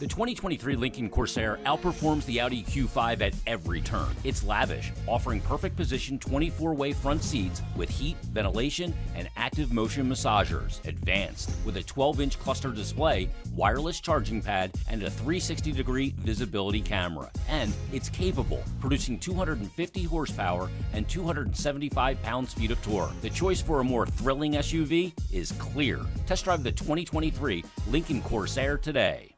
The 2023 Lincoln Corsair outperforms the Audi Q5 at every turn. It's lavish, offering perfect position 24 way front seats with heat, ventilation, and active motion massagers. Advanced with a 12 inch cluster display, wireless charging pad, and a 360 degree visibility camera. And it's capable, producing 250 horsepower and 275 pounds feet of torque. The choice for a more thrilling SUV is clear. Test drive the 2023 Lincoln Corsair today.